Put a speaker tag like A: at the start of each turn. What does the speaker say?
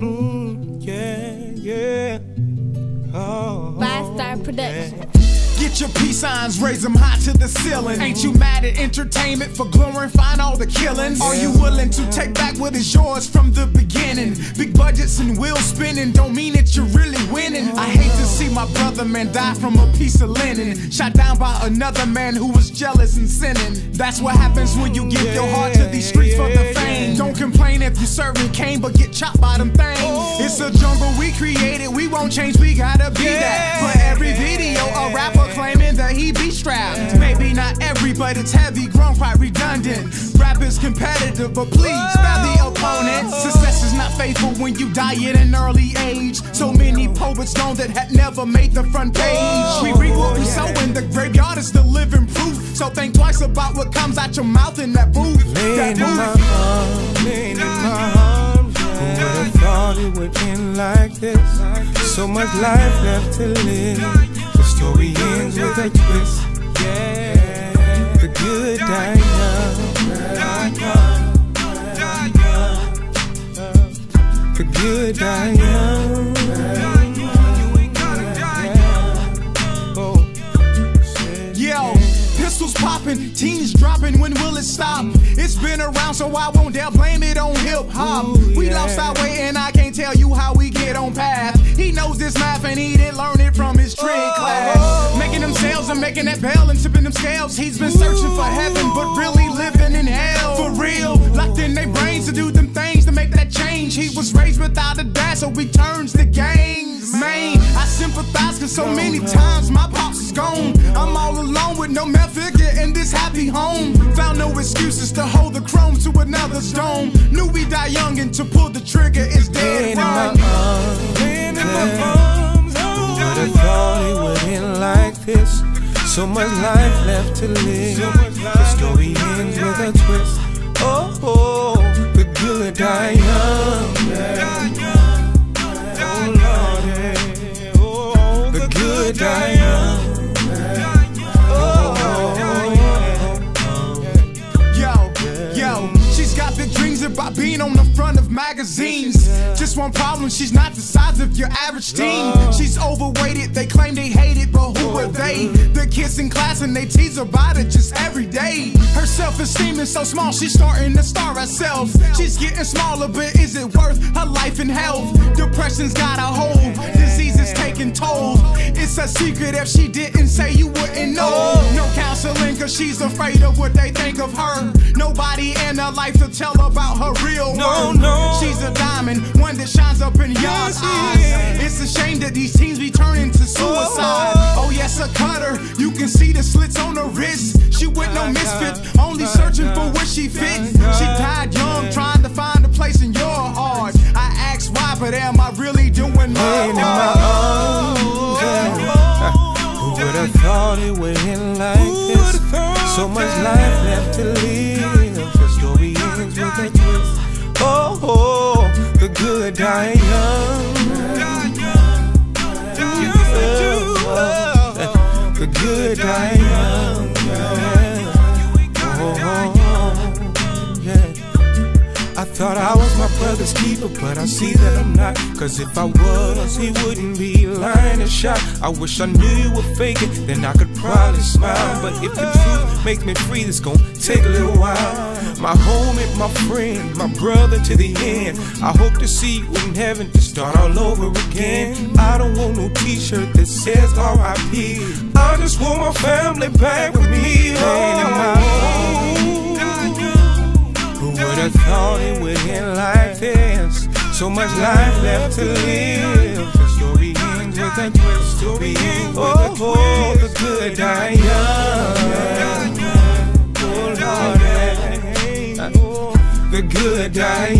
A: Mm, yeah, yeah. Oh,
B: PhiveStarr Production.
C: Get your peace signs, raise them high to the ceiling. Ain't you mad at entertainment for glorifying all the killings? Are you willing to take back what is yours from the beginning? Big budgets and wheel spinning don't mean that you're really winning. I hate to see my brother man die from a piece of linen. Shot down by another man who was jealous and sinning. That's what happens when you give your heart to these streets for the fame. Don't complain if you're serving Cain, but get chopped by them things. It's a jungle we created, we won't change, we gotta be that. For he. Maybe not every, but it's heavy, grown, quite redundant. Rap is competitive, but please spare the opponent. Success is not faithful when you die at an early age. So many poets known that had never made the front page. We reap what we sow in the graveyard is the living proof. So think twice about what comes out your mouth in that booth. That
A: Laying my
C: booth.
A: arms, laying in my arms. Who would have thought it would end like this? So much life left to live. Young. Good die young. Oh.
C: Yo, pistols popping, teens dropping, when will it stop? It's been around, so I won't dare blame it on hip hop. We lost our way, and I can't tell you how we get on path. He knows this math, and he didn't learn it from his trick
A: Oh.
C: class. Making them sales and making that bell and tipping them scales. He's been searching for heaven, but really Cause so many times my pops is gone. I'm all alone with no male figure in this happy home. Found no excuses to hold the chrome to another stone. Knew we die young and to pull the trigger is dead
A: in my
C: wrong.
A: arms, laying in my arms. Who would thought it would end like this? So much life left to live. The story ends with a twist. Oh, oh the good die young.
C: Magazines. Just one problem, she's not the size of your average teen. She's overweighted, they claim they hate it, but who are they? The kids in class and they tease her about it just every day. Her self esteem is so small, she's starting to star herself. She's getting smaller, but is it worth her life and health? Depression's got a hold, disease is taking toll. It's a secret if she didn't say you wouldn't know. Cause she's afraid of what they think of her. Nobody in her life to tell about her real
A: No,
C: worth.
A: no.
C: She's a diamond, one that shines up in young
A: she
C: eyes. It's a shame that these teens be turning to suicide. Oh. oh, yes, a cutter. You can see the slits on her wrist. She with no misfits, only searching for where she fit.
A: Good die young. The good die young. Brother's keeper, but I see that I'm not. Cause if I was, he wouldn't be lying and shot. I wish I knew you were faking, then I could probably smile. But if the truth makes me free, it's gonna take a little while. My homie, my friend, my brother to the end. I hope to see you in heaven to start all over again. I don't want no t shirt that says RIP. I just want my family back with me. Oh. Would thought it would end like this? So much life left to live. The story ends with a twist. Story ends with a twist. Oh, the good die young. Oh, Lord, the good die.